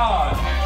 God.